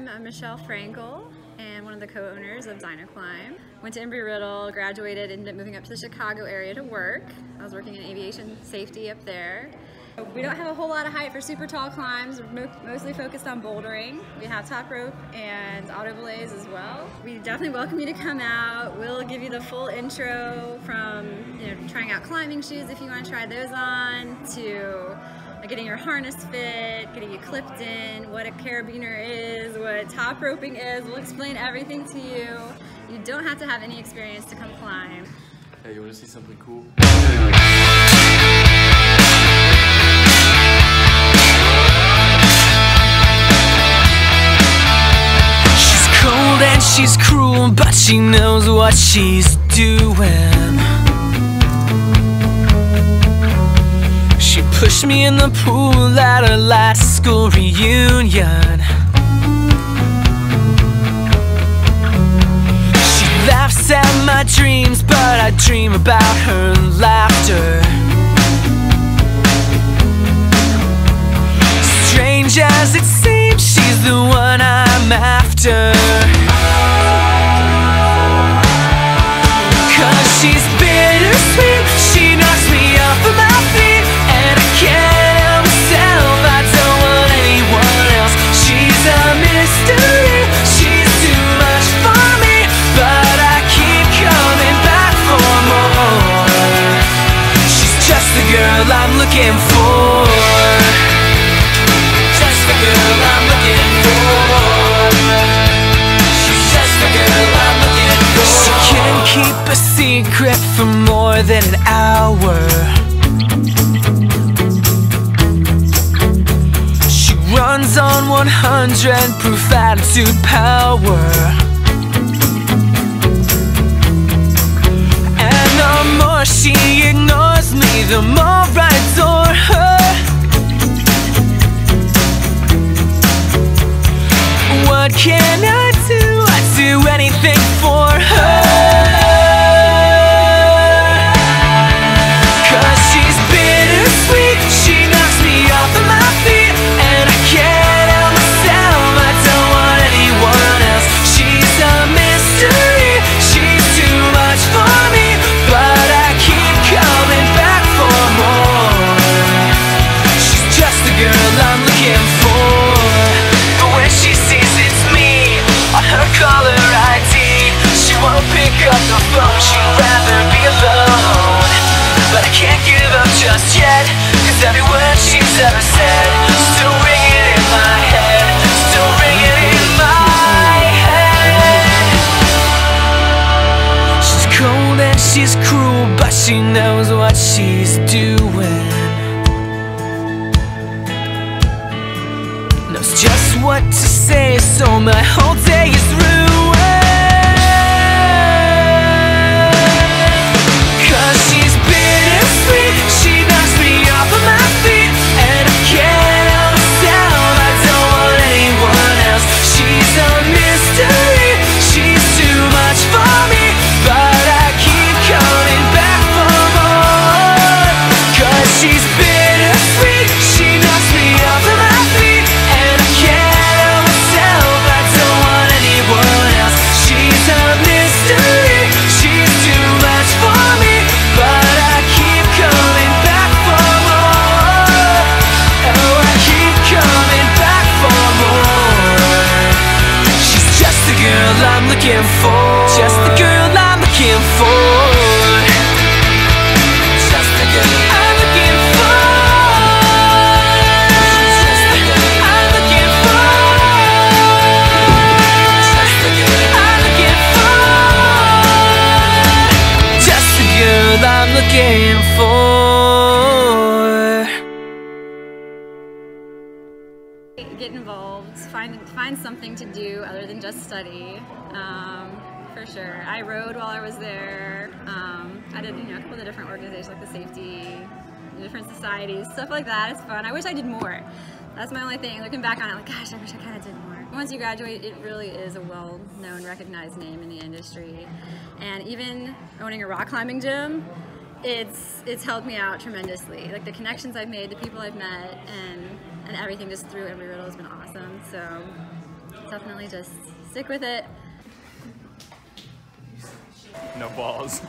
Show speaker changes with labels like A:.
A: I'm uh, Michelle Frankel and one of the co-owners of Dynoclimb. Went to Embry-Riddle, graduated, ended up moving up to the Chicago area to work. I was working in aviation safety up there. We don't have a whole lot of height for super tall climbs. We're mostly focused on bouldering. We have top rope and auto belays as well. We definitely welcome you to come out. We'll give you the full intro from you know trying out climbing shoes if you want to try those on to getting your harness fit, getting you clipped in, what a carabiner is, what top roping is. We'll explain everything to you. You don't have to have any experience to come climb.
B: Hey, you want to see something cool?
C: She's cold and she's cruel, but she knows what she's doing. Pushed me in the pool at our last school reunion. She laughs at my dreams, but I dream about her laughter. Strange as it seems, she's the one I'm after. Cause she's secret for more than an hour. She runs on 100 proof attitude power. And the more she ignores me, the more I adore her. What can I do? I'd do anything for looking for. But when she sees it's me On her caller ID She won't pick up the phone She'd rather be alone. But I can't give up just yet Cause every word she's ever said knows just what to say, so my whole day is ruined. Just the girl I'm looking for. Just the girl I'm looking for. I'm looking for. Just the girl I'm looking for. Just the girl I'm looking for.
A: Get involved, find find something to do other than just study. Um, for sure. I rode while I was there. Um, I did you know a couple of different organizations like the safety, different societies, stuff like that. It's fun. I wish I did more. That's my only thing. Looking back on it, like gosh, I wish I kind of did more. Once you graduate, it really is a well-known, recognized name in the industry, and even owning a rock climbing gym, it's it's helped me out tremendously. Like the connections I've made, the people I've met, and and everything just through Embry Riddle has been awesome. So definitely just stick with it.
D: No balls.